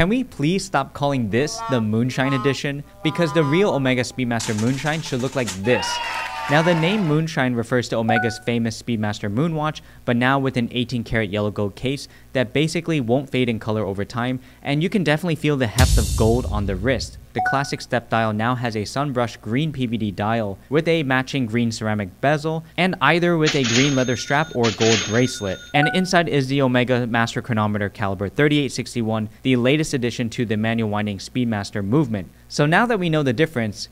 Can we please stop calling this the Moonshine Edition? Because the real Omega Speedmaster Moonshine should look like this. Now the name Moonshine refers to Omega's famous Speedmaster Moonwatch, but now with an 18 karat yellow gold case that basically won't fade in color over time, and you can definitely feel the heft of gold on the wrist. The classic step dial now has a sunbrushed green PVD dial with a matching green ceramic bezel and either with a green leather strap or gold bracelet. And inside is the Omega Master Chronometer caliber 3861, the latest addition to the manual winding Speedmaster movement. So now that we know the difference,